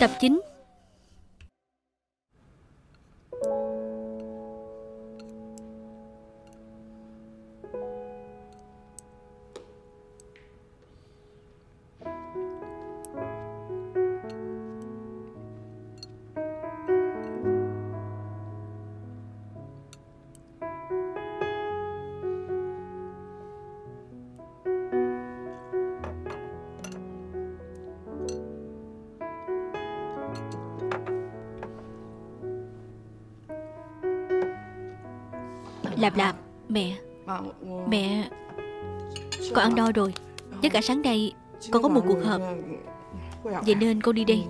Tập 9 Con ăn no rồi. Tất cả sáng nay con có một cuộc họp. Vậy nên con đi đây.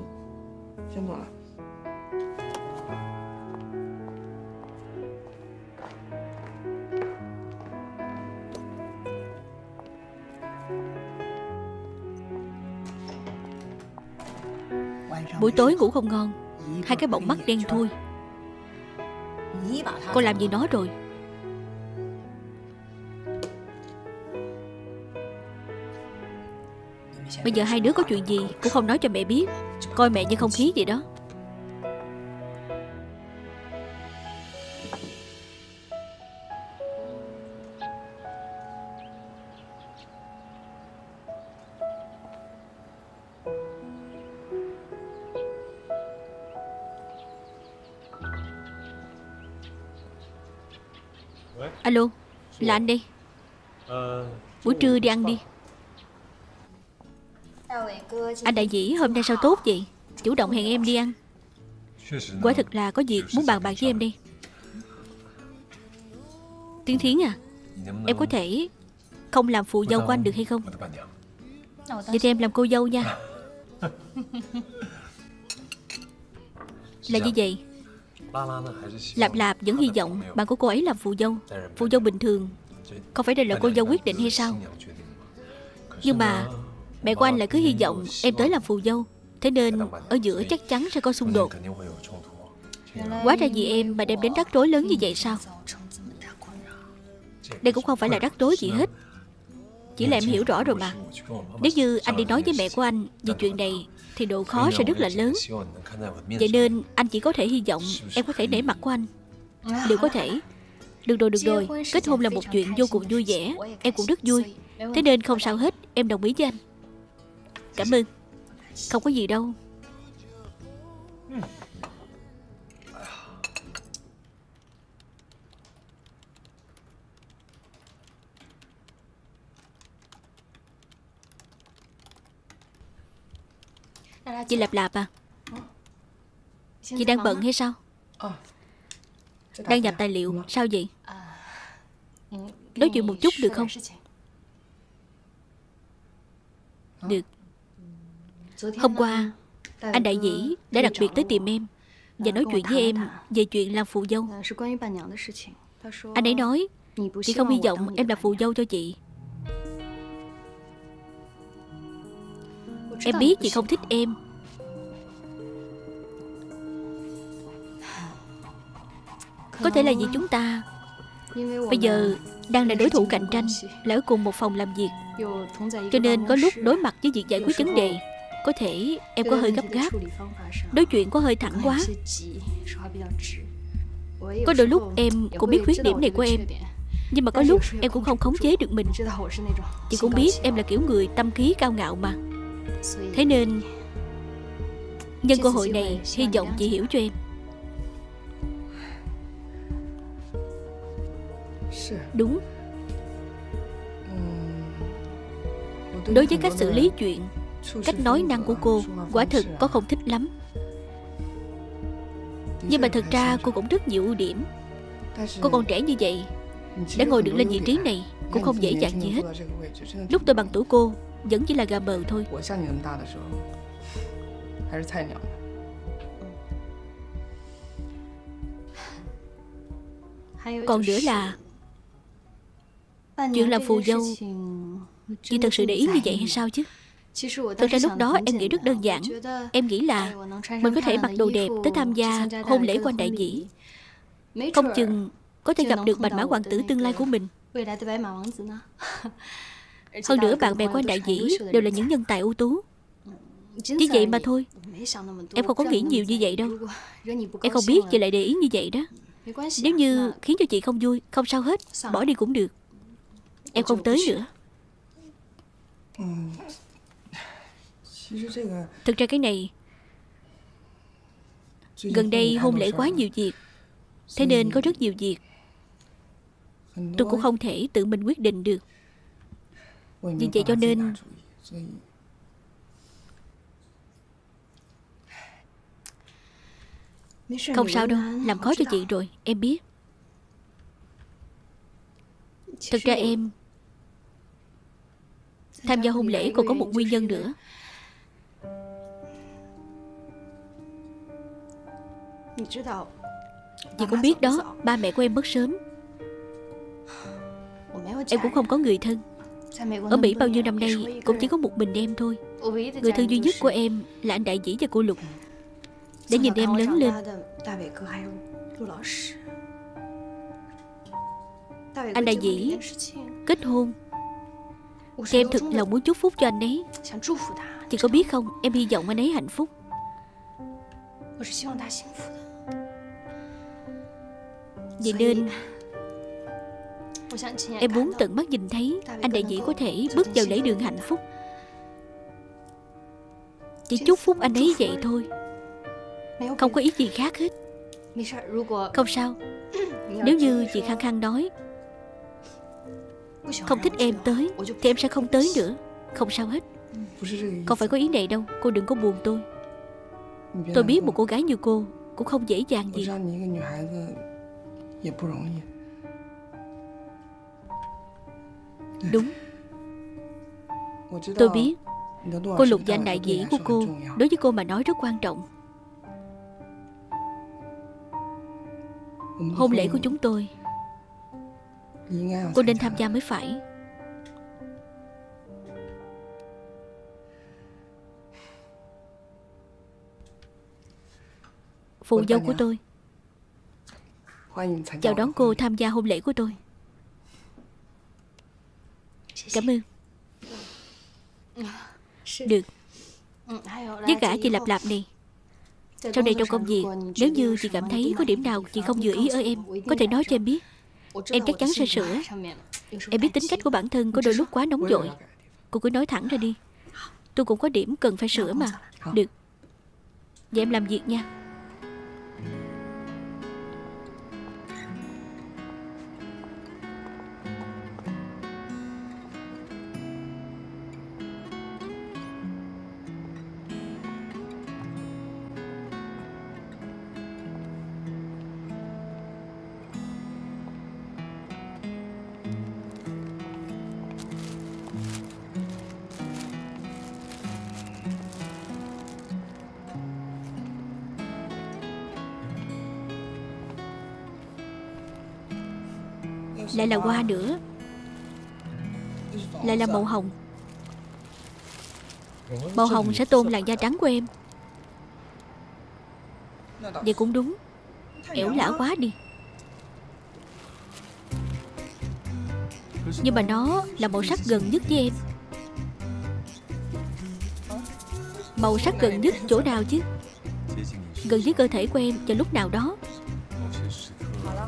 Buổi tối ngủ không ngon. Hai cái bọng mắt đen thui. Con làm gì nó rồi? Bây giờ hai đứa có chuyện gì Cũng không nói cho mẹ biết. Coi mẹ như không khí vậy đó. Alo Là anh đây. Buổi trưa đi ăn đi anh đại dĩ, hôm nay sao tốt vậy? Chủ động hẹn em đi ăn Quả thực là có việc, muốn bàn bạc với em đi. Tiến Thiến à Em có thể không làm phụ dâu của anh được hay không? Vậy thì em làm cô dâu nha. Là như vậy? Lạp Lạp vẫn hy vọng bạn của cô ấy làm phụ dâu. Phụ dâu bình thường. Không phải đây là cô dâu quyết định hay sao? Nhưng mà Mẹ của anh lại cứ hy vọng em tới làm phù dâu. Thế nên, ở giữa chắc chắn sẽ có xung đột. Quá ra vì em mà đem đến rắc rối lớn như vậy sao? Đây cũng không phải là rắc rối gì hết. Chỉ là em hiểu rõ rồi mà. Nếu như anh đi nói với mẹ của anh Về chuyện này, Thì độ khó sẽ rất là lớn. Vậy nên, anh chỉ có thể hy vọng Em có thể nể mặt của anh. Liệu có thể? Được rồi được rồi. Kết hôn là một chuyện vô cùng vui vẻ. Em cũng rất vui. Thế nên không sao hết. Em đồng ý với anh. Cảm ơn. Không có gì đâu. Chị Lạp Lạp à? Chị đang bận hay sao? Đang nhập tài liệu Sao vậy? Nói chuyện một chút được không? Được Hôm qua, Anh đại dĩ đã đặc biệt tới tìm em Và nói chuyện với em Về chuyện làm phụ dâu. Anh ấy nói, Chị không hy vọng em làm phụ dâu cho chị. Em biết chị không thích em. Có thể là vì chúng ta. Bây giờ đang là đối thủ cạnh tranh, Là ở cùng một phòng làm việc. Cho nên có lúc đối mặt với việc giải quyết vấn đề có thể em có hơi gấp gáp Nói chuyện có hơi thẳng quá Có đôi lúc em cũng biết khuyết điểm này của em Nhưng mà có lúc em cũng không khống chế được mình Chị cũng biết em là kiểu người tâm khí cao ngạo mà Thế nên Nhân cơ hội này Hy vọng chị hiểu cho em Đúng Đối với cách xử lý chuyện Cách nói năng của cô Quả thực có không thích lắm. Nhưng mà thật ra cô cũng rất nhiều ưu điểm. Cô còn trẻ như vậy Đã ngồi được lên vị trí này Cũng không dễ dàng gì hết. Lúc tôi bằng tuổi cô, Vẫn chỉ là gà mờ thôi. Còn nữa là Chuyện làm phù dâu, Chị thật sự để ý như vậy hay sao chứ? Thật ra lúc đó em nghĩ rất đơn giản。Em nghĩ là Mình có thể mặc đồ đẹp tới tham gia hôn lễ của anh đại dĩ。Không chừng Có thể gặp được bạch mã hoàng tử tương lai của mình Hơn nữa bạn bè của anh đại dĩ Đều là những nhân tài ưu tú。Chỉ vậy mà thôi Em không có nghĩ nhiều như vậy đâu Em không biết chị lại để ý như vậy đó。Nếu như khiến cho chị không vui Không sao hết Bỏ đi cũng được。Em không tới nữa Thực ra cái này Gần đây hôn lễ quá nhiều việc Thế nên có rất nhiều việc。Tôi cũng không thể tự mình quyết định được。Vì vậy cho nên Không sao đâu Làm khó cho chị rồi Em biết。Thực ra em Tham gia hôn lễ còn có một nguyên nhân nữa Chị cũng biết đó. Ba mẹ của em mất sớm. Em cũng không có người thân. Ở Mỹ bao nhiêu năm nay Cũng chỉ có một mình em thôi. Người thân duy nhất của em là anh Đại Dĩ và cô Lục. Để nhìn em lớn lên. Anh Đại Dĩ Kết hôn. Thì em thực lòng muốn chúc phúc cho anh ấy. Chị có biết không? Em hy vọng anh ấy hạnh phúc Vậy nên Em muốn tận mắt nhìn thấy Anh đại dĩ có thể bước vào lễ đường hạnh phúc. Chỉ chúc phúc anh ấy vậy thôi. Không có ý gì khác hết. Không sao. Nếu như chị Khang Khang nói Không thích em tới, Thì em sẽ không tới nữa. Không sao hết. Không phải có ý này đâu. Cô đừng có buồn tôi. Tôi biết một cô gái như cô Cũng không dễ dàng gì. Đúng。Tôi biết Cô lục danh đại dĩ của cô Đối với cô mà nói rất quan trọng。Hôn lễ của chúng tôi。Cô nên tham gia mới phải。Phù dâu của tôi Chào đón cô tham gia hôn lễ của tôi. Cảm ơn. Được. Với cả chị Lạp Lạp này Sau này trong công việc Nếu như chị cảm thấy có điểm nào chị không vừa ý ở em Có thể nói cho em biết. Em chắc chắn sẽ sửa. Em biết tính cách của bản thân có đôi lúc quá nóng vội. Cô cứ nói thẳng ra đi. Tôi cũng có điểm cần phải sửa mà. Được. Vậy em làm việc nha Lại là hoa nữa. Lại là màu hồng. Màu hồng sẽ tôn làn da trắng của em. Vậy cũng đúng. Ẻo lã quá đi. Nhưng mà nó là màu sắc gần nhất với em. Màu sắc gần nhất chỗ nào chứ? Gần với cơ thể của em vào lúc nào đó.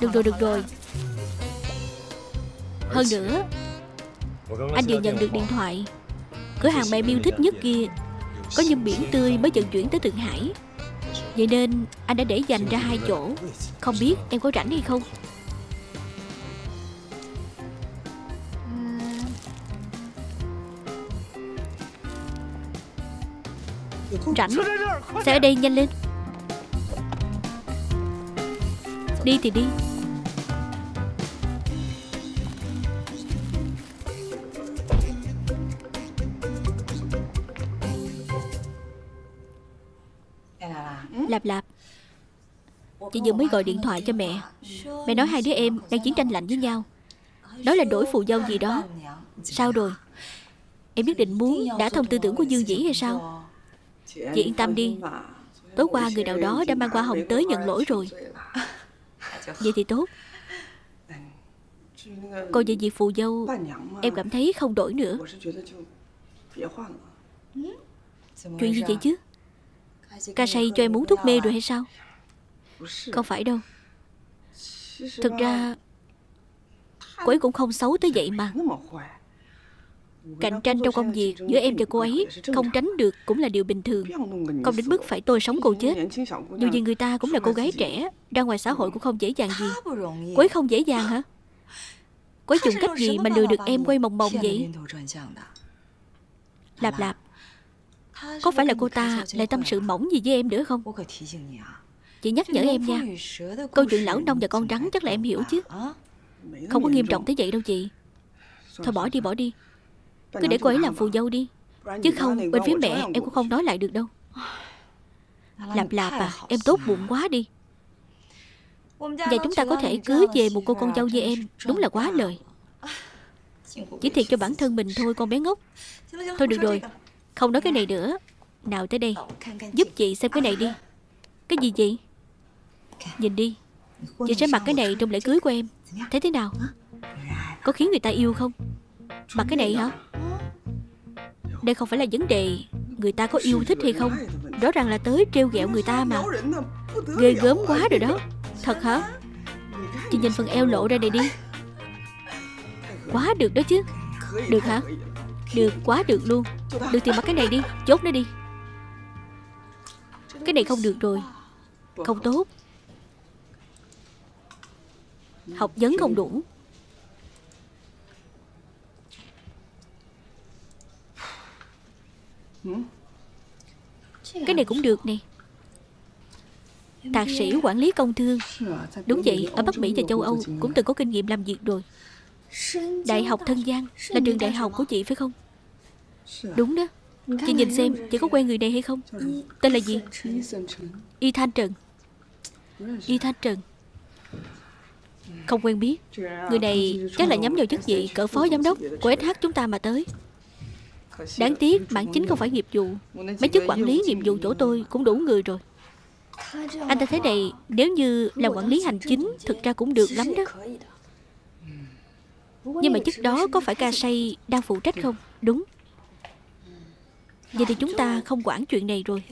Được rồi, được rồi hơn nữa Anh vừa nhận được điện thoại. Cửa hàng mà em yêu thích nhất kia. Có nhân biển tươi mới vận chuyển tới Thượng Hải. Vậy nên anh đã để dành ra hai chỗ. Không biết em có rảnh hay không? Rảnh? Sẽ ở đây nhanh lên? Đi thì đi Chị vừa mới gọi điện thoại cho mẹ. Mẹ nói hai đứa em đang chiến tranh lạnh với nhau. Nói là đổi phù dâu gì đó. Sao rồi? Em nhất định muốn đã thông tư tưởng của Dương Dĩ hay sao? Chị yên tâm đi. Tối qua người nào đó đã mang qua hồng tới nhận lỗi rồi. Vậy thì tốt. Còn về việc phù dâu Em cảm thấy không đổi nữa. Chuyện gì vậy chứ? Ca say cho em uống thuốc mê rồi hay sao? Không phải đâu. Thực ra Cô ấy cũng không xấu tới vậy mà. Cạnh tranh trong công việc giữa em và cô ấy Không tránh được cũng là điều bình thường. Không đến mức phải tôi sống cô chết. Dù gì người ta cũng là cô gái trẻ Ra ngoài xã hội cũng không dễ dàng gì. Cô ấy không dễ dàng hả? Cô ấy dùng cách gì mà lừa được em quay mòng mòng vậy? Lạp lạp. Có phải là cô ta lại tâm sự mỏng gì với em nữa không Chị nhắc nhở em nha. Câu chuyện lão nông và con rắn chắc là em hiểu chứ. Không có nghiêm trọng tới vậy đâu chị. Thôi bỏ đi bỏ đi. Cứ để cô ấy làm phù dâu đi. Chứ không, bên phía mẹ em cũng không nói lại được đâu. Lạp lạp à Em tốt bụng quá đi. Và chúng ta có thể cưới về một cô con dâu như em, Đúng là quá lời. Chỉ thiệt cho bản thân mình thôi, con bé ngốc. Thôi được rồi, Không nói cái này nữa. Nào tới đây, Giúp chị xem cái này đi. Cái gì vậy? Nhìn đi. Chị sẽ mặc cái này trong lễ cưới của em Thấy thế nào? Có khiến người ta yêu không? Mặc cái này hả? Đây không phải là vấn đề Người ta có yêu thích hay không. Rõ ràng là tới trêu ghẹo người ta mà. Ghê gớm quá rồi đó. Thật hả? Chị nhìn phần eo lộ ra đây đi. Quá được đó chứ. Được hả? Được quá được luôn. Được thì mặc cái này đi. Chốt nó đi. Cái này không được rồi. Không tốt Học vấn không đủ. Cái này cũng được nè. Thạc sĩ quản lý công thương. Đúng vậy, ở Bắc Mỹ và châu Âu Cũng từng có kinh nghiệm làm việc rồi. Đại học Thân Giang Là trường đại học của chị phải không? Đúng đó. Chị nhìn xem chị có quen người này hay không? Tên là gì? Y Thanh Trần. Y Thanh Trần. Không quen biết. Người này chắc là nhắm vào chức vị cỡ phó giám đốc Của SH chúng ta mà tới. Đáng tiếc bản chính không phải nghiệp vụ. Mấy chức quản lý nghiệp vụ chỗ tôi cũng đủ người rồi. Anh ta thế này, Nếu như là quản lý hành chính, Thực ra cũng được lắm đó. Nhưng mà chức đó có phải ca say đang phụ trách không? Đúng. Vậy thì chúng ta không quản chuyện này rồi.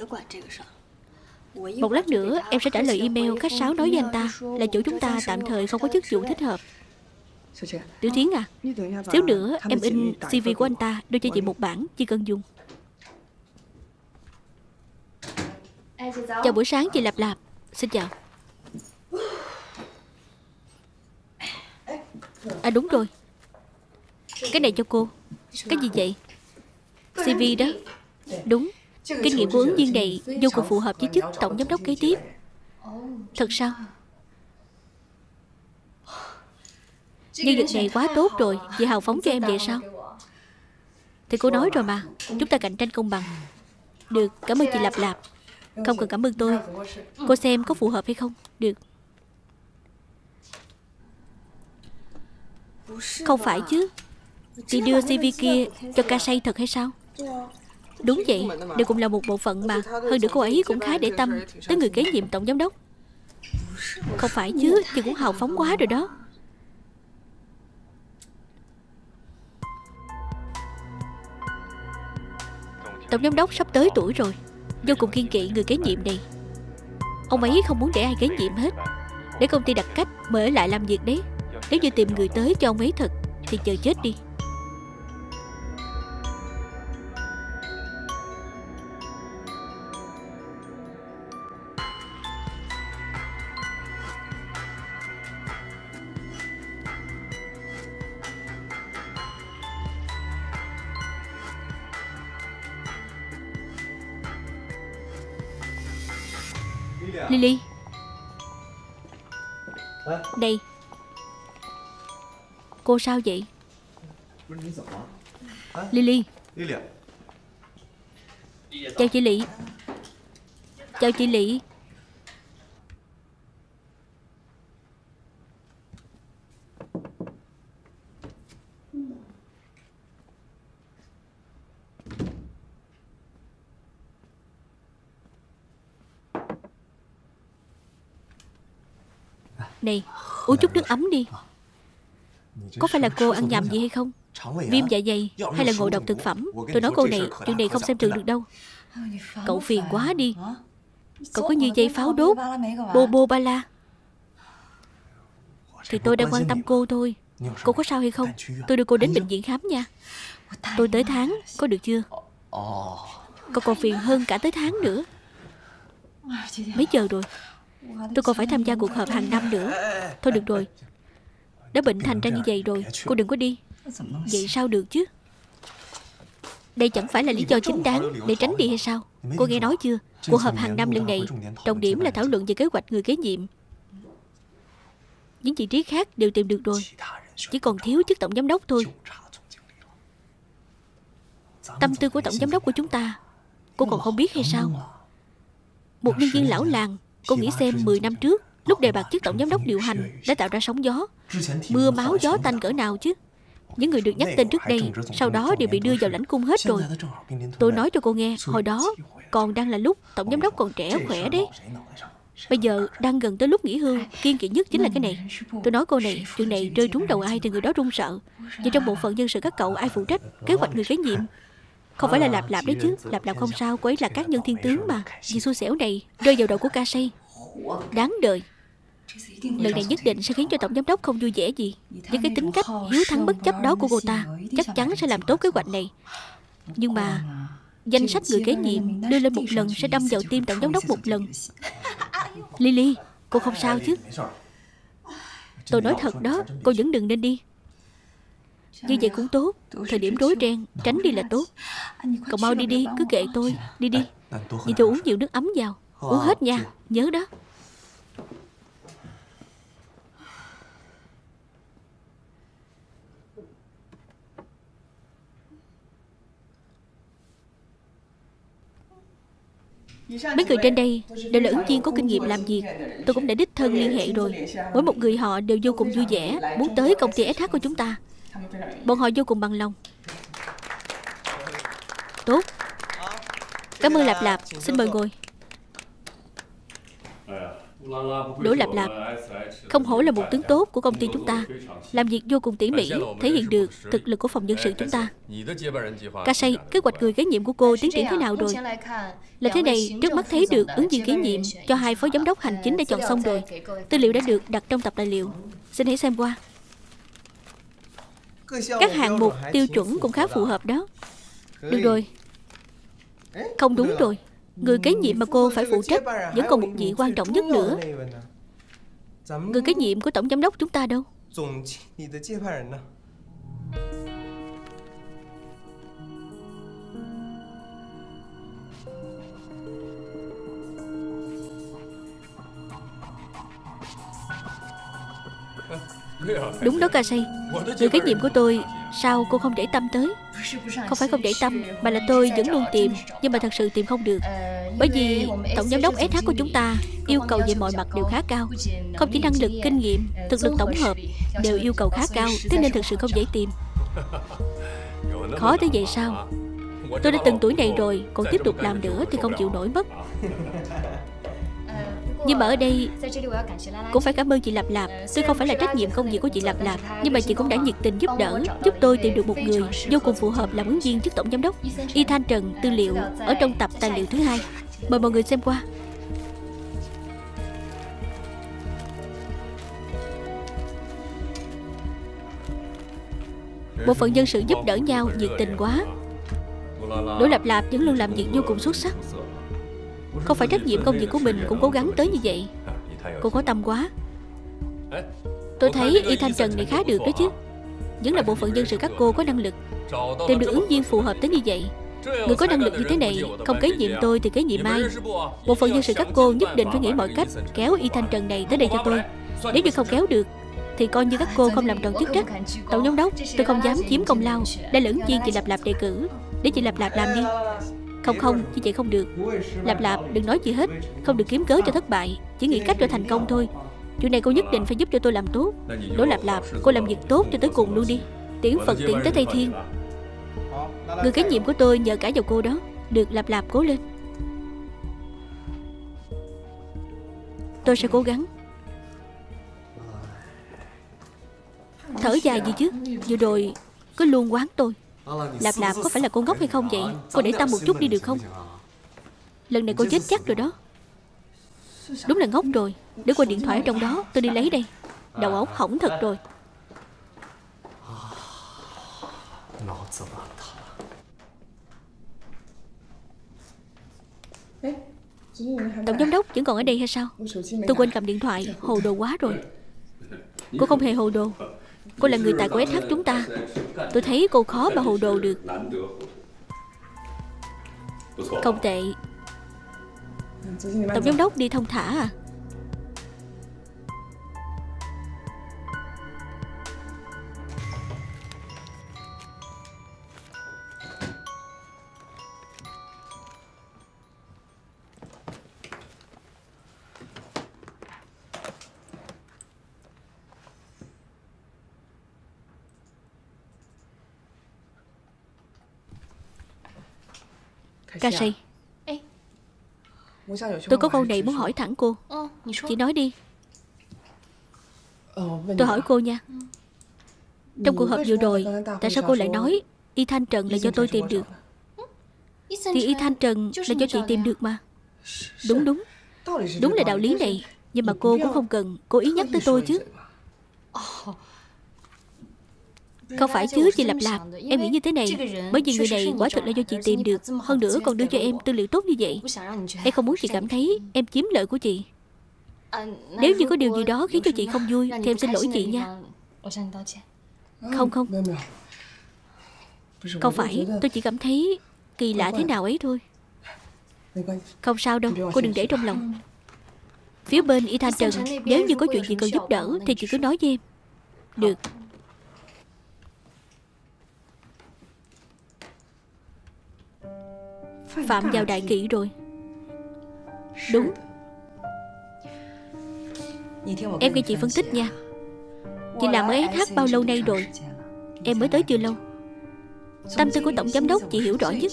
Một lát nữa, em sẽ trả lời email khách sáo nói với anh ta Là chủ chúng ta tạm thời không có chức vụ thích hợp. Tiểu Thiến à Xíu nữa em in CV của anh ta Đưa cho chị một bản, Chỉ cần dùng. Chào buổi sáng, chị Lạp Lạp. Xin chào. À đúng rồi. Cái này cho cô. Cái gì vậy? CV đó. Đúng. Kinh nghiệm của ứng viên này vô cùng phù hợp với chức tổng giám đốc kế tiếp. Thật sao? Nhưng việc này quá tốt rồi. Chị hào phóng cho em vậy sao? Thì cô nói rồi mà. Chúng ta cạnh tranh công bằng. Được, cảm ơn chị Lạp Lạp. Không cần cảm ơn tôi. Cô xem có phù hợp hay không. Được. Không phải chứ. Chị đưa CV kia cho ca say thật hay sao Đúng vậy, Đây cũng là một bộ phận mà Hơn nữa cô ấy cũng khá để tâm Tới người kế nhiệm tổng giám đốc. Không phải chứ Chị cũng hào phóng quá rồi đó. Tổng giám đốc sắp tới tuổi rồi, Vô cùng kiên kỵ người kế nhiệm này. Ông ấy không muốn để ai kế nhiệm hết, Để công ty đặt cách, mở lại làm việc đấy. Nếu như tìm người tới cho ông ấy thật, Thì chờ chết đi. Này Cô sao vậy? Lily. Chào chị Lị. Chào chị Lị Này. Uống chút nước ấm đi. Có phải là cô ăn nhầm gì hay không? Viêm dạ dày hay là ngộ độc thực phẩm? Tôi nói cô này Chuyện này không xem trường được đâu. Cậu phiền quá đi. Cậu có như dây pháo đốt? Bô bô ba la. Thì tôi đang quan tâm cô thôi. Cô có sao hay không? Tôi đưa cô đến bệnh viện khám nha. Tôi tới tháng, Có được chưa? Cậu còn phiền hơn cả tới tháng nữa. Mấy giờ rồi? Tôi còn phải tham gia cuộc họp hàng năm nữa. Thôi được rồi. Đã bệnh thành ra như vậy rồi, Cô đừng có đi. Vậy sao được chứ? Đây chẳng phải là lý do chính đáng Để tránh đi hay sao? Cô nghe nói chưa? Cuộc họp hàng năm lần này, Trọng điểm là thảo luận về kế hoạch người kế nhiệm. Những vị trí khác đều tìm được rồi. Chỉ còn thiếu chức tổng giám đốc thôi. Tâm tư của tổng giám đốc của chúng ta, Cô còn không biết hay sao? Một nhân viên lão làng Cô nghĩ xem 10 năm trước, Lúc đề bạt chức tổng giám đốc điều hành Đã tạo ra sóng gió. Mưa máu gió tanh cỡ nào chứ? Những người được nhắc tên trước đây, Sau đó đều bị đưa vào lãnh cung hết rồi. Tôi nói cho cô nghe, Hồi đó còn đang là lúc Tổng giám đốc còn trẻ khỏe đấy. Bây giờ đang gần tới lúc nghỉ hưu, Kiên kỵ nhất chính là cái này. Tôi nói cô này, Chuyện này rơi trúng đầu ai thì người đó run sợ. Vậy trong bộ phận nhân sự các cậu ai phụ trách Kế hoạch người kế nhiệm không phải là lạp lạp đấy chứ. Lạp lạp không sao Cô ấy là các nhân thiên tướng mà. Vì xui xẻo này Rơi vào đầu của ca say Đáng đời. Lần này nhất định sẽ khiến cho tổng giám đốc không vui vẻ gì. Với cái tính cách hiếu thắng bất chấp đó của cô ta Chắc chắn sẽ làm tốt kế hoạch này. Nhưng mà Danh sách người kế nhiệm đưa lên một lần Sẽ đâm vào tim tổng giám đốc một lần. Lily Cô không sao chứ? Tôi nói thật đó Cô vẫn đừng nên đi Như vậy cũng tốt. Thời điểm rối ren Tránh đi là tốt. Cậu mau đi đi Cứ kệ tôi. Đi đi. Vậy tôi uống nhiều nước ấm vào. Uống hết nha. Nhớ đó. Mấy người trên đây đều là ứng viên có kinh nghiệm làm việc. Tôi cũng đã đích thân liên hệ rồi. Mỗi một người họ đều vô cùng vui vẻ Muốn tới công ty SH của chúng ta Bọn họ vô cùng bằng lòng. Tốt. Cảm ơn Lạp Lạp. Xin mời ngồi. Đỗ Lạp Lạp. Không hổ là một tướng tốt của công ty chúng ta. Làm việc vô cùng tỉ mỉ Thể hiện được thực lực của phòng nhân sự chúng ta. Ca say, kế hoạch người kế nhiệm của cô tiến triển thế nào rồi? Là thế này, trước mắt thấy được ứng viên kế nhiệm Cho hai phó giám đốc hành chính đã chọn xong rồi. Tư liệu đã được đặt trong tập tài liệu. Xin hãy xem qua Các hạng mục tiêu chuẩn cũng khá phù hợp đó. Được rồi. Không đúng rồi. Người kế nhiệm mà cô phải phụ trách Vẫn còn một vị quan trọng nhất nữa. Người kế nhiệm của tổng giám đốc chúng ta đâu Đúng đó ca say Người kế nhiệm của tôi Sao cô không để tâm tới? Không phải không để tâm Mà là tôi vẫn luôn tìm Nhưng mà thật sự tìm không được. Bởi vì Tổng giám đốc SH của chúng ta Yêu cầu về mọi mặt đều khá cao. Không chỉ năng lực, kinh nghiệm, thực lực tổng hợp Đều yêu cầu khá cao Thế nên thực sự không dễ tìm. Khó tới vậy sao? Tôi đã từng tuổi này rồi Còn tiếp tục làm nữa thì không chịu nổi mất nhưng mà ở đây Cũng phải cảm ơn chị Lạp Lạp. Tôi không phải là trách nhiệm công việc của chị Lạp Lạp, Nhưng mà chị cũng đã nhiệt tình giúp đỡ, Giúp tôi tìm được một người Vô cùng phù hợp làm ứng viên chức tổng giám đốc Y Thanh Trần tư liệu Ở trong tập tài liệu thứ hai. Mời mọi người xem qua. Bộ phận nhân sự giúp đỡ nhau nhiệt tình quá. Đỗ Lạp Lạp vẫn luôn làm việc vô cùng xuất sắc không phải trách nhiệm công việc của mình cũng cố gắng tới như vậy. Cô có tâm quá. Tôi thấy Y Thanh Trần này khá được đó chứ. Vẫn là bộ phận nhân sự các cô có năng lực. Tìm được ứng viên phù hợp tới như vậy. Người có năng lực như thế này, Không kế nhiệm tôi thì kế nhiệm ai? Bộ phận nhân sự các cô nhất định phải nghĩ mọi cách Kéo Y Thanh Trần này tới đây cho tôi. Nếu như không kéo được, Thì coi như các cô không làm tròn chức trách. Tổng giám đốc, tôi không dám chiếm công lao. Đã lẫn viên chị Lạp Lạp đề cử. Để chị Lạp Lạp làm đi không không, như vậy không được. Lạp lạp, đừng nói gì hết. Không được kiếm cớ cho thất bại Chỉ nghĩ cách cho thành công thôi. Chuyện này cô nhất định phải giúp cho tôi làm tốt. Đỗ lạp lạp, cô làm việc tốt cho tới cùng luôn đi. Tiễn Phật tiễn tới Tây Thiên. Người kế nhiệm của tôi nhờ cả vào cô đó. Được lạp lạp cố lên. Tôi sẽ cố gắng. Thở dài gì chứ. Vừa rồi Cứ luôn quán tôi. Lạp lạp có phải là cô ngốc hay không vậy? Cô để tâm một chút đi được không? Lần này cô chết chắc rồi đó. Đúng là ngốc rồi. Để qua điện thoại ở trong đó Tôi đi lấy đây. Đầu óc hỏng thật rồi. Tổng giám đốc vẫn còn ở đây hay sao? Tôi quên cầm điện thoại. Hồ đồ quá rồi. Cô không hề hồ đồ. Cô là người tài của SH chúng ta. Tôi thấy cô khó mà hồ đồ được. Không tệ. Tổng giám đốc đi thông thả à? Ca say Tôi có câu này muốn hỏi thẳng cô. Chị nói đi. Tôi hỏi cô nha. Trong cuộc họp vừa rồi Tại sao cô lại nói Y Thanh Trần là do tôi tìm được? Thì Y Thanh Trần là do chị tìm được mà. Đúng đúng. Đúng là đạo lý này. Nhưng mà cô cũng không cần. Cố ý nhắc tới tôi chứ Không phải chứ chị Lạp Lạp Em nghĩ như thế này Bởi vì người này quả thật là do chị tìm được. Hơn nữa còn đưa cho em tư liệu tốt như vậy. Em không muốn chị cảm thấy em chiếm lợi của chị. Nếu như có điều gì đó khiến cho chị không vui Thì em xin lỗi chị nha. Không không. Không phải Tôi chỉ cảm thấy kỳ lạ thế nào ấy thôi. Không sao đâu Cô đừng để trong lòng. Phía bên Y Thanh Trần Nếu như có chuyện gì cần giúp đỡ Thì chị cứ nói với em. Được Phạm vào đại kỵ rồi. Đúng. Em nghe chị phân tích nha. Chị làm ở SH bao lâu nay rồi? Em mới tới chưa lâu? Tâm tư của Tổng Giám đốc chị hiểu rõ nhất.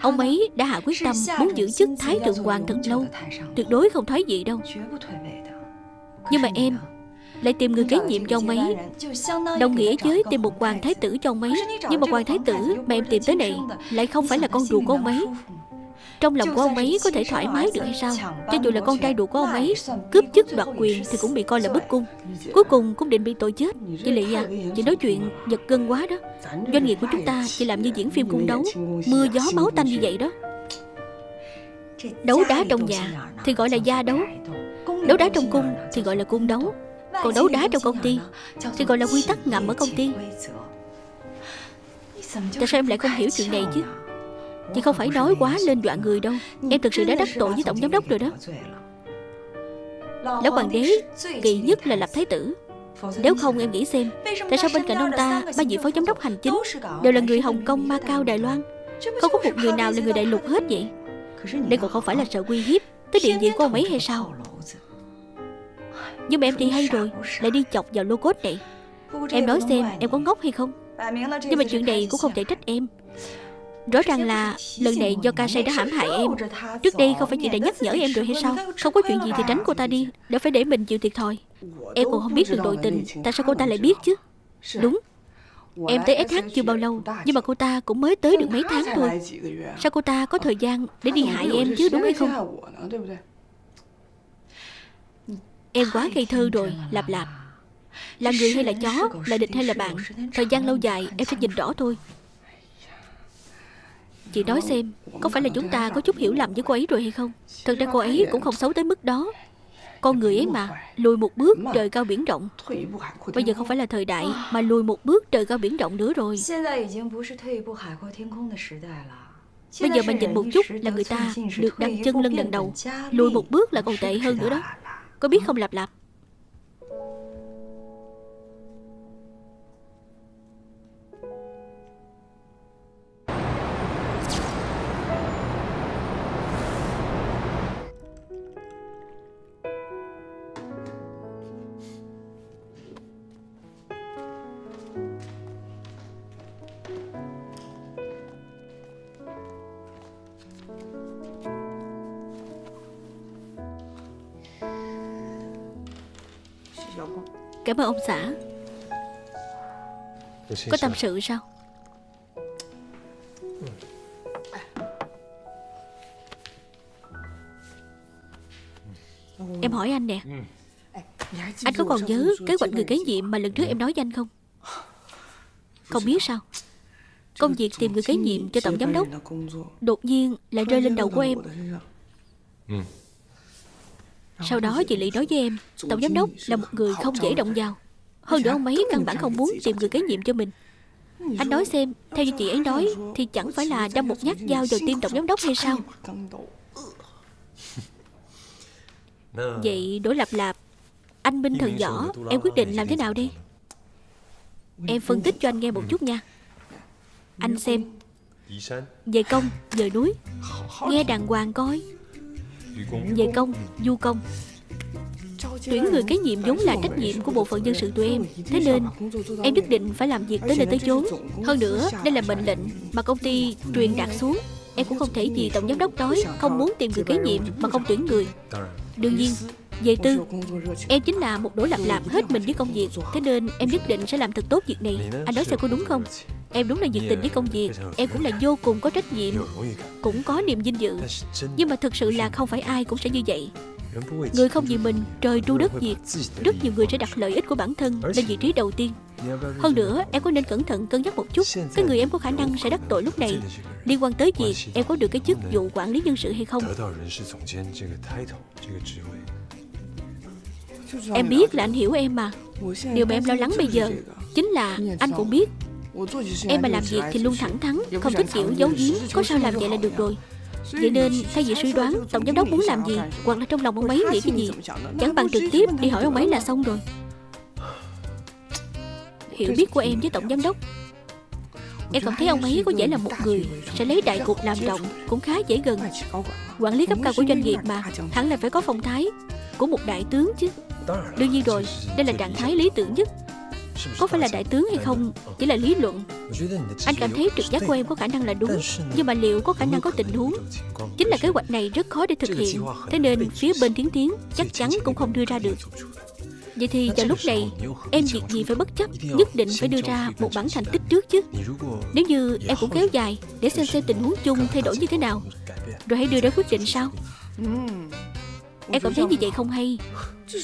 Ông ấy đã hạ quyết tâm Muốn giữ chức Thái Thượng Hoàng thật lâu. Tuyệt đối không thoái vị đâu. Nhưng mà em lại tìm người kế nhiệm cho ông ấy. Đồng nghĩa với tìm một hoàng thái tử cho ông ấy. Nhưng mà hoàng thái tử mà em tìm tới này Lại không phải là con ruột của ông ấy. Trong lòng của ông ấy có thể thoải mái được hay sao? Cho dù là con trai ruột của ông ấy, Cướp chức đoạt quyền thì cũng bị coi là bất cung. Cuối cùng cũng định bị tội chết. Chị Lị à Chị nói chuyện giật gân quá đó. Doanh nghiệp của chúng ta chỉ làm như diễn phim cung đấu, Mưa gió máu tanh như vậy đó. Đấu đá trong nhà Thì gọi là gia đấu. Đấu đá trong cung thì gọi là cung đấu còn đấu đá trong công ty. Thì gọi là quy tắc ngầm ở công ty. Tại sao em lại không hiểu chuyện này chứ? Chị không phải nói quá lên đoạn người đâu. Em thực sự đã đắc tội với tổng giám đốc rồi đó. Lão hoàng đế Kỳ nhất là lập thái tử. Nếu không em nghĩ xem Tại sao bên cạnh ông ta Ba vị phó giám đốc hành chính Đều là người Hồng Kông, Macau, Đài Loan? Không có một người nào là người đại lục hết vậy? Đây còn không phải là sợ uy hiếp Tới điện vị của ông ấy hay sao? Nhưng mà em thì hay rồi Lại đi chọc vào lô cốt này. Em nói xem em có ngốc hay không? Nhưng mà chuyện này cũng không thể trách em. Rõ ràng là lần này do ca say đã hãm hại em. Trước đây không phải chị đã nhắc nhở em rồi hay sao? Không có chuyện gì thì tránh cô ta đi Đã phải để mình chịu thiệt thòi. Em còn không biết được nội tình. Tại sao cô ta lại biết chứ? Đúng. Em tới SH chưa bao lâu Nhưng mà cô ta cũng mới tới được mấy tháng thôi. Sao cô ta có thời gian để đi hại em chứ đúng hay không Em quá ngây thơ rồi, Lạp lạp. Là người hay là chó, Là địch hay là bạn, Thời gian lâu dài em sẽ nhìn rõ thôi. Chị nói xem, Có phải là chúng ta có chút hiểu lầm với cô ấy rồi hay không? Thật ra cô ấy cũng không xấu tới mức đó. Con người ấy mà, Lùi một bước, trời cao biển rộng. Bây giờ không phải là thời đại Mà lùi một bước, trời cao biển rộng nữa rồi. Bây giờ mình nhìn một chút là người ta Được đặt chân lên lần đầu, Lùi một bước là còn tệ hơn nữa đó có biết không Lạp Lạp? Cảm ơn ông xã. Có tâm sự sao? Em hỏi anh nè. Anh có còn nhớ kế hoạch người kế nhiệm Mà lần trước em nói với anh không? Không biết sao? Công việc tìm người kế nhiệm cho tổng giám đốc Đột nhiên lại rơi lên đầu của em sau đó chị Lị nói với em Tổng giám đốc là một người không dễ động vào. Hơn nữa ông ấy căn bản không muốn tìm người kế nhiệm cho mình. Anh nói xem Theo như chị ấy nói Thì chẳng phải là đâm một nhát dao vào tim tổng giám đốc hay sao? Vậy đối lập Lạp Anh Minh thần võ Em quyết định làm thế nào đi Em phân tích cho anh nghe một chút nha. Anh xem. Về công, về núi Nghe đàng hoàng coi. Về công, du công. Tuyển người kế nhiệm vốn là trách nhiệm của bộ phận nhân sự tụi em. Thế nên em nhất định phải làm việc tới nơi tới chốn. Hơn nữa đây là mệnh lệnh mà công ty truyền đạt xuống. Em cũng không thể vì tổng giám đốc nói Không muốn tìm người kế nhiệm mà không tuyển người. Đương nhiên về tư Em chính là một đối lạp lạp hết mình với công việc. Thế nên em nhất định sẽ làm thật tốt việc này. Anh nói xem có đúng không? Em đúng là nhiệt tình với công việc. Em cũng là vô cùng có trách nhiệm, Cũng có niềm vinh dự. Nhưng mà thực sự là không phải ai cũng sẽ như vậy. Người không vì mình, trời tru đất diệt Rất nhiều người sẽ đặt lợi ích của bản thân lên vị trí đầu tiên. Hơn nữa, em có nên cẩn thận, cân nhắc một chút. Cái người em có khả năng sẽ đắc tội lúc này. Liên quan tới việc em có được cái chức vụ quản lý nhân sự hay không? Em biết là anh hiểu em mà. Điều mà em lo lắng bây giờ Chính là anh cũng biết. Em mà làm việc thì luôn thẳng thắn Không thích kiểu giấu giếm Có sao làm vậy là được rồi. Vậy nên thay vì suy đoán Tổng giám đốc muốn làm gì Hoặc là trong lòng ông ấy nghĩ cái gì? Chẳng bằng trực tiếp đi hỏi ông ấy là xong rồi. Hiểu biết của em với tổng giám đốc. Em cảm thấy ông ấy có vẻ là một người Sẽ lấy đại cục làm trọng Cũng khá dễ gần. Quản lý cấp cao của doanh nghiệp mà Hẳn là phải có phong thái Của một đại tướng chứ. Đương nhiên rồi Đây là trạng thái lý tưởng nhất có phải là đại tướng hay không? Chỉ là lý luận. Anh cảm thấy trực giác của em có khả năng là đúng Nhưng mà liệu có khả năng có tình huống? Chính là kế hoạch này rất khó để thực hiện. Thế nên phía bên Tiến Tiến Chắc chắn cũng không đưa ra được. Vậy thì vào lúc này Em việc gì phải bất chấp? Nhất định phải đưa ra một bản thành tích trước chứ. Nếu như em cũng kéo dài Để xem xem tình huống chung thay đổi như thế nào. Rồi hãy đưa ra quyết định sao Em cảm thấy như vậy không hay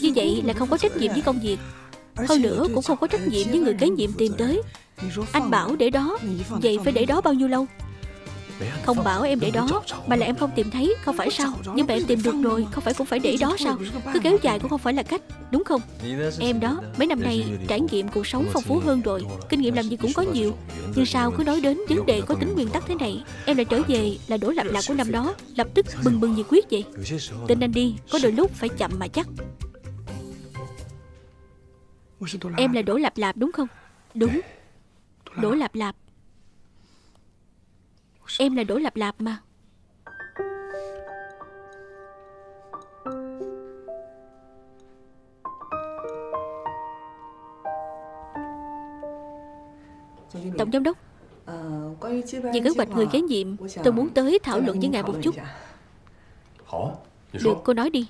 Như vậy là không có trách nhiệm với công việc hơn nữa cũng không có trách nhiệm với người kế nhiệm tìm tới. Anh bảo để đó Vậy phải để đó bao nhiêu lâu? Không bảo em để đó Mà là em không tìm thấy Không phải sao? Nhưng mà em tìm được rồi Không phải cũng phải để đó sao? Cứ kéo dài cũng không phải là cách Đúng không? Em đó Mấy năm nay trải nghiệm cuộc sống phong phú hơn rồi Kinh nghiệm làm gì cũng có nhiều. Nhưng sao cứ nói đến vấn đề có tính nguyên tắc thế này Em lại trở về là đổ lặp lạc của năm đó Lập tức bừng bừng nhiệt quyết vậy. Tin anh đi Có đôi lúc phải chậm mà chắc Em là Đỗ Lạp Lạp đúng không? Đúng. Đỗ Lạp Lạp. Em là Đỗ Lạp Lạp mà. Tổng giám đốc. Về kế hoạch người kế nhiệm Tôi muốn tới thảo luận với ngài một chút. Được cô nói đi.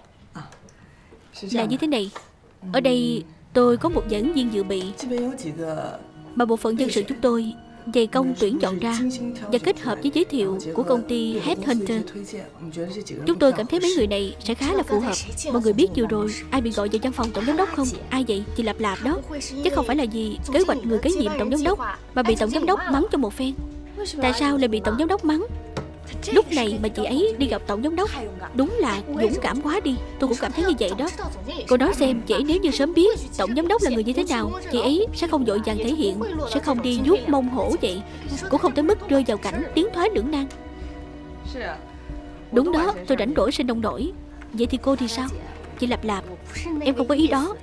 Là như thế này. Ở đây Tôi có một dẫn viên dự bị Mà bộ phận nhân sự chúng tôi dày công tuyển chọn ra và kết hợp với giới thiệu của công ty Headhunter. Chúng tôi cảm thấy mấy người này sẽ khá là phù hợp. Mọi người biết vừa rồi ai bị gọi vào văn phòng tổng giám đốc không? Ai vậy? Chị Lạp Lạp đó. Chứ không phải là gì kế hoạch người kế nhiệm tổng giám đốc mà bị tổng giám đốc mắng cho một phen. Tại sao lại bị tổng giám đốc mắng? Lúc này mà chị ấy đi gặp tổng giám đốc, Đúng là dũng cảm quá đi. Tôi cũng cảm thấy như vậy đó. Cô nói xem chị ấy nếu như sớm biết Tổng giám đốc là người như thế nào, Chị ấy sẽ không dội vàng thể hiện, Sẽ không đi vuốt mông hổ vậy, Cũng không tới mức rơi vào cảnh tiến thoái lưỡng nan Đúng đó, tôi rảnh rỗi sinh đồng nổi. Vậy thì cô thì sao? Chị Lạp Lạp, Em không có ý đó.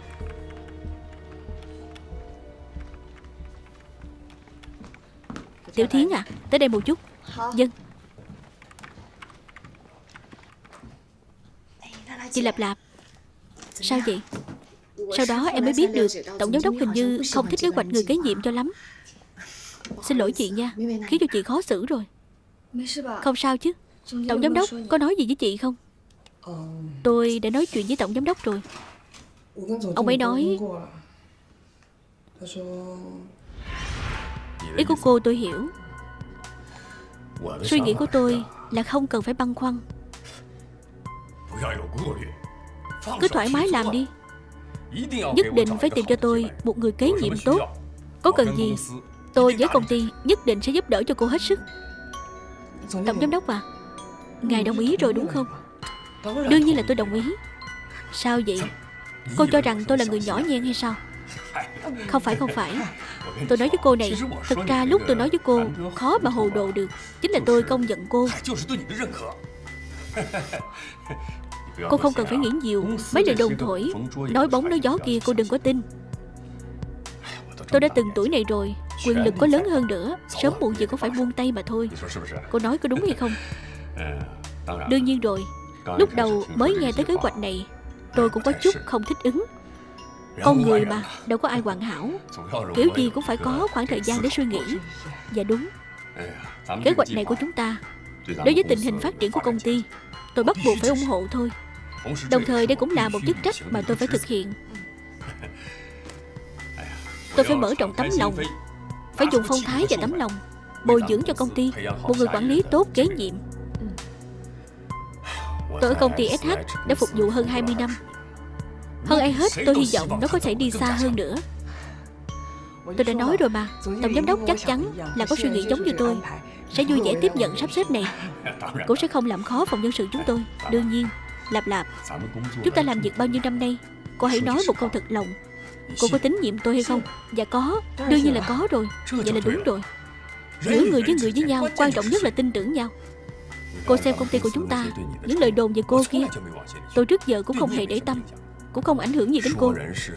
Tiểu Thiến à Tới đây một chút. Dân Chị Lạp Lạp. Sao vậy? Sau đó em mới biết được Tổng giám đốc hình như không thích kế hoạch người kế nhiệm cho lắm. Xin lỗi chị nha, Khiến cho chị khó xử rồi. Không sao chứ. Tổng giám đốc có nói gì với chị không? Tôi đã nói chuyện với tổng giám đốc rồi. Ông ấy nói Ý của cô tôi hiểu. Suy nghĩ của tôi là không cần phải băn khoăn. Cứ thoải mái làm đi. Nhất định phải tìm cho tôi một người kế nhiệm tốt. Có cần gì Tôi với công ty nhất định sẽ giúp đỡ cho cô hết sức. Tổng giám đốc à Ngài đồng ý rồi đúng không? Đương nhiên là tôi đồng ý. Sao vậy? Cô cho rằng tôi là người nhỏ nhen hay sao? Không phải không phải. Tôi nói với cô này Thực ra lúc tôi nói với cô Khó mà hồ đồ được. Chính là tôi công nhận cô Cô không cần phải nghĩ nhiều. Mấy lời đồn thổi Nói bóng nói gió kia cô đừng có tin. Tôi đã từng tuổi này rồi Quyền lực có lớn hơn nữa Sớm muộn gì cũng phải buông tay mà thôi. Cô nói có đúng hay không? Đương nhiên rồi Lúc đầu mới nghe tới kế hoạch này Tôi cũng có chút không thích ứng. Con người mà Đâu có ai hoàn hảo. Kiểu gì cũng phải có khoảng thời gian để suy nghĩ. Dạ đúng. Kế hoạch này của chúng ta Đối với tình hình phát triển của công ty Tôi bắt buộc phải ủng hộ thôi Đồng thời đây cũng là một chức trách mà tôi phải thực hiện. Tôi phải mở rộng tấm lòng, Phải dùng phong thái và tấm lòng, Bồi dưỡng cho công ty, Một người quản lý tốt kế nhiệm. Tôi ở công ty SH đã phục vụ hơn 20 năm. Hơn ai hết, tôi hy vọng nó có thể đi xa hơn nữa. Tôi đã nói rồi mà, Tổng giám đốc chắc chắn là có suy nghĩ giống như tôi, Sẽ vui vẻ tiếp nhận sắp xếp này. Cũng sẽ không làm khó phòng nhân sự chúng tôi, Đương nhiên. Lạp lạp Chúng ta làm việc bao nhiêu năm nay? Cô hãy nói một câu thật lòng. Cô có tín nhiệm tôi hay không? Dạ có Đương nhiên là có rồi. Vậy là đúng rồi. Giữa người với người với nhau Quan trọng nhất là tin tưởng nhau. Cô xem công ty của chúng ta Những lời đồn về cô kia. Tôi trước giờ cũng không hề để tâm Cũng không ảnh hưởng gì đến cô.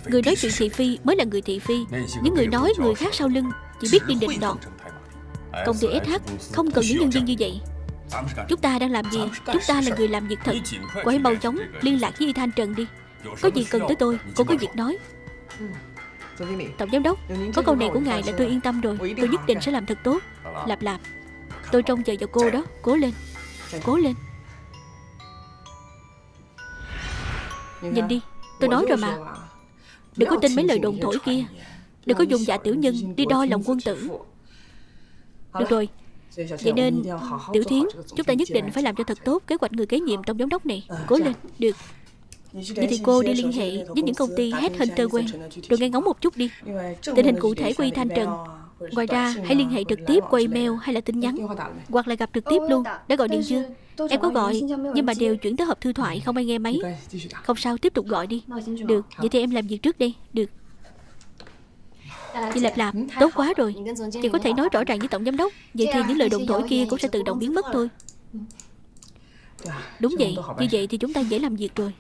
Người nói chuyện thị phi mới là người thị phi Những người nói người khác sau lưng Chỉ biết đi định đọt. Công ty SH không cần những nhân viên như vậy Chúng ta đang làm gì? Chúng ta là người làm việc thật. Cô hãy mau chóng liên lạc với Y Thanh Trần đi. Có gì cần tới tôi Cô có việc nói. Tổng giám đốc Có câu này của ngài là tôi yên tâm rồi. Tôi nhất định sẽ làm thật tốt. Lạp lạp. Tôi trông chờ vào cô đó. Cố lên. Cố lên. Nhìn đi. Tôi nói rồi mà. Đừng có tin mấy lời đồn thổi kia. Đừng có dùng dạ tiểu nhân đi đo lòng quân tử. Được rồi Vậy nên Tiểu Thiến Chúng ta nhất định phải làm cho thật tốt kế hoạch người kế nhiệm tổng giám đốc này. Cố lên Được. Vậy thì cô đi liên hệ với những công ty Headhunter quen Rồi nghe ngóng một chút đi. Tình hình cụ thể của Y Thanh Trần. Ngoài ra hãy liên hệ trực tiếp qua email hay là tin nhắn Hoặc là gặp trực tiếp luôn. Đã gọi điện chưa? Em có gọi Nhưng mà đều chuyển tới hộp thư thoại không ai nghe máy. Không sao tiếp tục gọi đi. Được. Vậy thì em làm việc trước đây Được Chị Lạp Lạp Tốt quá rồi. Chị có thể nói rõ ràng với Tổng Giám đốc Vậy thì những lời đồn thổi kia cũng sẽ tự động biến mất thôi. Đúng vậy Như vậy thì chúng ta dễ làm việc rồi.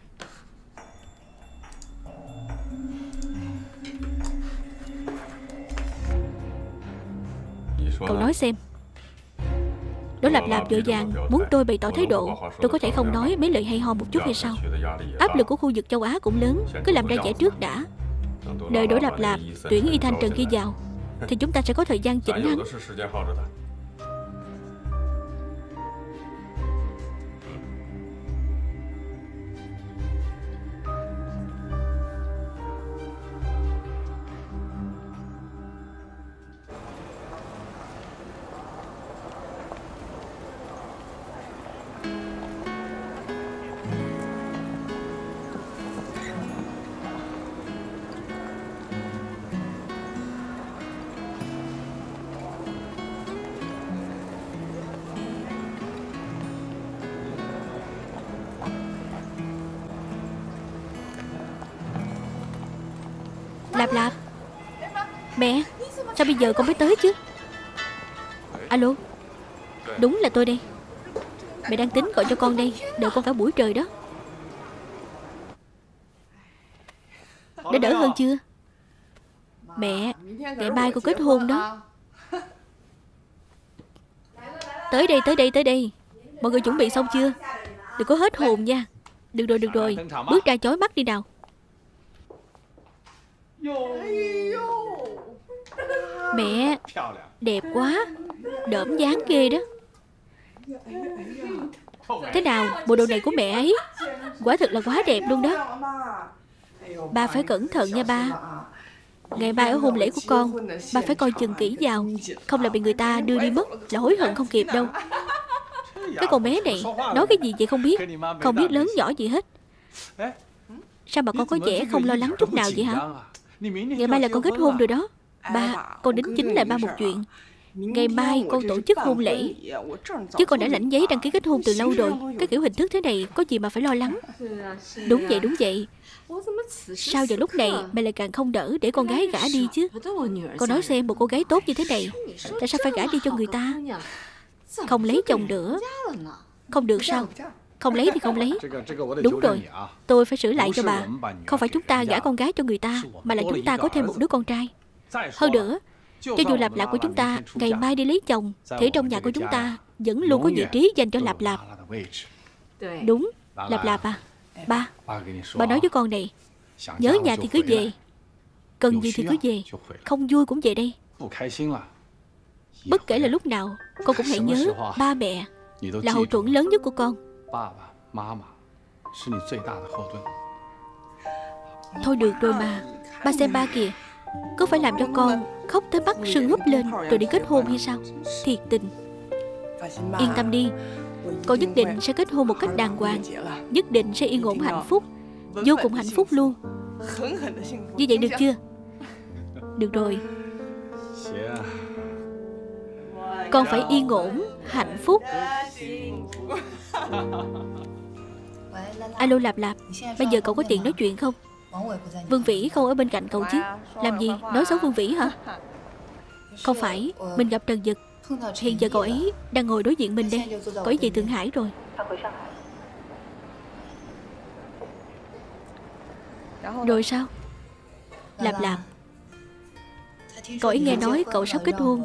Cậu nói xem. Đó lạp lạp vội vàng Muốn tôi bày tỏ thái độ Tôi có thể không nói mấy lời hay ho một chút hay sao? Áp lực của khu vực châu Á cũng lớn Cứ làm ra vẻ trước đã Đợi đổi lạp lạp Tuyển y thanh trần kia vào Thì chúng ta sẽ có thời gian chỉnh hắn Lạp lạp. Mẹ, Sao bây giờ con mới tới chứ? Alo, Đúng là tôi đây. Mẹ đang tính gọi cho con đây, Đợi con cả buổi trời đó. Đã đỡ hơn chưa? Mẹ Ngày mai con kết hôn đó. Tới đây tới đây tới đây. Mọi người chuẩn bị xong chưa? Đừng có hết hồn nha. Được rồi được rồi. Bước ra chói mắt đi nào. Mẹ Đẹp quá. Đỡm dáng ghê đó. Thế nào Bộ đồ này của mẹ ấy? Quả thật là quá đẹp luôn đó. Ba phải cẩn thận nha ba. Ngày mai ở hôn lễ của con Bà phải coi chừng kỹ vào. Không là bị người ta đưa đi mất Là hối hận không kịp đâu. Cái con bé này Nói cái gì vậy không biết. Không biết lớn nhỏ gì hết. Sao bà con có vẻ không lo lắng chút nào vậy hả Ngày mai là con kết hôn rồi đó. Ba, con đính chính lại ba một chuyện. Ngày mai con tổ chức hôn lễ. Chứ con đã lãnh giấy đăng ký kết hôn từ lâu rồi. Cái kiểu hình thức thế này có gì mà phải lo lắng. Đúng vậy đúng vậy. Sao giờ lúc này mẹ lại càng không đỡ để con gái gả đi chứ? Con nói xem một cô gái tốt như thế này Tại sao phải gả đi cho người ta? Không lấy chồng nữa. Không được sao Không lấy thì không lấy. Đúng rồi. Tôi phải sửa lại cho bà. Không phải chúng ta gả con gái cho người ta Mà là chúng ta có thêm một đứa con trai. Hơn nữa cho dù lạp lạp của chúng ta ngày mai đi lấy chồng Thì trong nhà của chúng ta vẫn luôn có vị trí dành cho lạp lạp. Đúng, lạp lạp à. Ba, ba nói với con này Nhớ nhà thì cứ về. Cần gì thì cứ về. Không vui cũng về đây. Bất kể là lúc nào Con cũng hãy nhớ ba mẹ Là hậu thuẫn lớn nhất của con Thôi được rồi mà. Ba xem ba kìa. Có phải làm cho con khóc tới mắt sưng húp lên Rồi đi kết hôn hay sao? Thiệt tình. Yên tâm đi. Con nhất định sẽ kết hôn một cách đàng hoàng. Nhất định sẽ yên ổn hạnh phúc. Vô cùng hạnh phúc luôn. Như vậy được chưa? Được rồi con phải yên ổn, Hạnh phúc. Alo, Lạp Lạp, Bây giờ cậu có tiện nói chuyện không? Vương Vĩ không ở bên cạnh cậu chứ. Làm gì? Nói xấu Vương Vĩ hả? Không phải, Mình gặp Trần Dực Hiện giờ cậu ấy đang ngồi đối diện mình đây. Cậu ấy về Thượng Hải rồi. Rồi sao? Lạp lạp. Cậu ấy nghe nói cậu sắp kết hôn.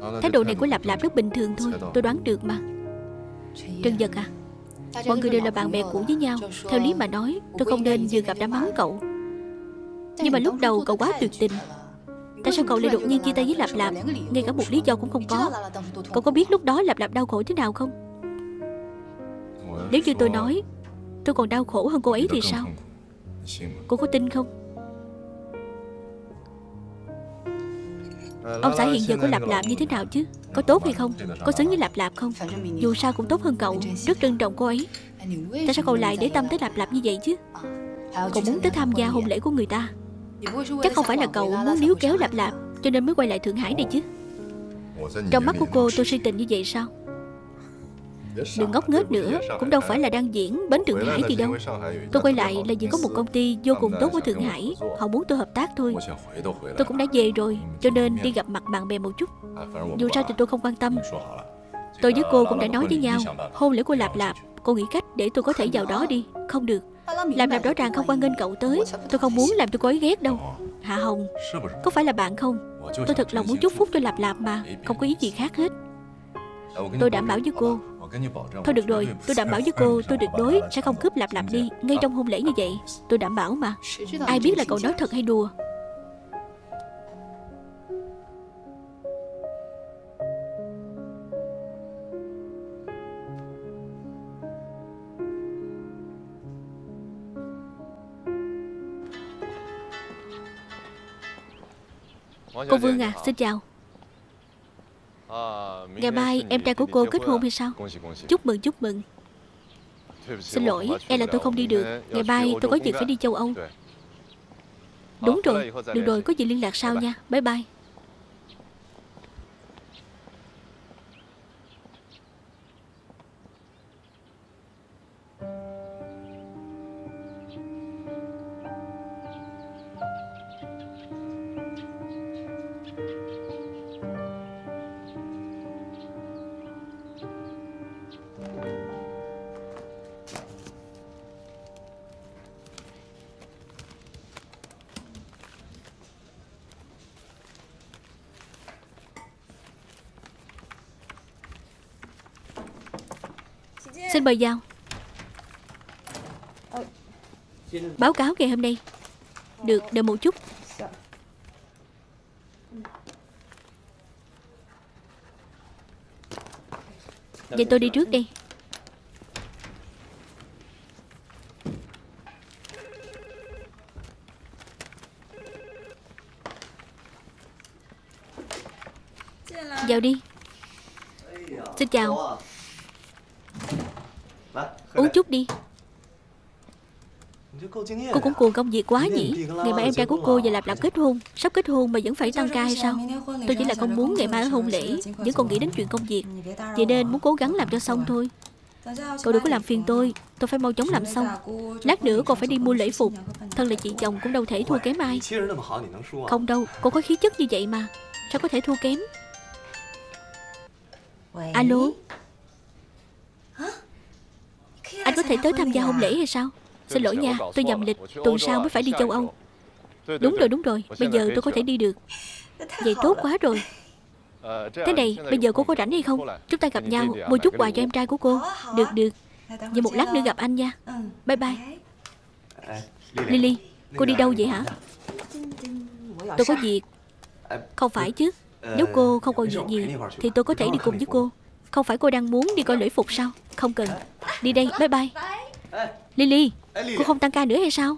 Thái độ này của Lạp Lạp rất bình thường thôi Tôi đoán được mà. Trân Giật à Mọi người đều là bạn bè cũ với nhau. Theo lý mà nói Tôi không nên vừa gặp đã mắng cậu. Nhưng mà lúc đầu cậu quá tuyệt tình. Tại sao cậu lại đột nhiên chia tay với Lạp Lạp? Ngay cả một lý do cũng không có. Cậu có biết lúc đó Lạp Lạp đau khổ thế nào không? Nếu như tôi nói Tôi còn đau khổ hơn cô ấy thì sao? Cô có tin không Ông xã hiện giờ có Lạp Lạp như thế nào chứ? Có tốt hay không? Có xứng với Lạp Lạp không? Dù sao cũng tốt hơn cậu. Rất trân trọng cô ấy. Tại sao cậu lại để tâm tới Lạp Lạp như vậy chứ? Cậu muốn tới tham gia hôn lễ của người ta. Chắc không phải là cậu muốn níu kéo Lạp Lạp Cho nên mới quay lại Thượng Hải này chứ. Trong mắt của cô tôi si tình như vậy sao Đừng ngốc nghếch nữa, Cũng đâu phải là đang diễn, Bến Thượng Hải gì đâu. Tôi quay lại là vì có một công ty vô cùng tốt ở Thượng Hải, Họ muốn tôi hợp tác thôi. Tôi cũng đã về rồi, Cho nên đi gặp mặt bạn bè một chút. Dù sao thì tôi không quan tâm. Tôi với cô cũng đã nói với nhau, Hôn lễ của Lạp Lạp, Cô nghĩ cách để tôi có thể vào đó đi. Không được. Làm Lạp rõ ràng không quan nghênh cậu tới. Tôi không muốn làm tôi cô ấy ghét đâu. Hạ Hồng, Có phải là bạn không? Tôi thật lòng muốn chúc phúc cho Lạp Lạp mà, Không có ý gì khác hết. Tôi đảm bảo với cô Thôi được rồi, tôi đảm bảo với cô Tôi tuyệt đối sẽ không cướp lạp lạp đi Ngay trong hôn lễ như vậy Tôi đảm bảo mà. Ai biết là cậu nói thật hay đùa. Cô Vương à, xin chào Ngày mai em trai của cô kết hôn hay sao? Chúc mừng chúc mừng. Xin lỗi E là tôi không đi được. Ngày mai tôi có việc phải đi châu Âu. Đúng rồi. Được rồi có gì liên lạc sau nha. Bye bye bơi dao. Vào Báo cáo ngày hôm nay. Được, đợi một chút. Vậy tôi đi trước đi. Vào đi. Xin chào. Uống chút đi. Cô cũng cuồng công việc quá nhỉ? Ngày mai em trai của cô và Lạp Lạp kết hôn Sắp kết hôn mà vẫn phải tăng ca hay sao? Tôi chỉ là không muốn ngày mai ở hôn lễ Vẫn còn nghĩ đến chuyện công việc. Vậy nên muốn cố gắng làm cho xong thôi. Cậu đừng có làm phiền tôi Tôi phải mau chóng làm xong. Lát nữa còn phải đi mua lễ phục. Thân là chị chồng cũng đâu thể thua kém ai. Không đâu Cô có khí chất như vậy mà. Sao có thể thua kém? Alo Anh có thể tới tham gia hôn lễ hay sao? Xin lỗi nha, Tôi nhầm lịch, Tuần sau mới phải đi châu Âu. Đúng rồi đúng rồi, Bây giờ tôi có thể đi được. Vậy tốt quá rồi. Thế này, Bây giờ cô có rảnh hay không? Chúng ta gặp nhau, Mua chút quà cho em trai của cô. Được được. Vậy một lát nữa gặp anh nha. Bye bye. Lily, Cô đi đâu vậy hả? Tôi có việc. Không phải chứ. Nếu cô không còn việc gì, Thì tôi có thể đi cùng với cô. Không phải cô đang muốn đi coi lễ phục sao? Không cần. Đi đây. Bye bye. Lily. Cô không tăng ca nữa hay sao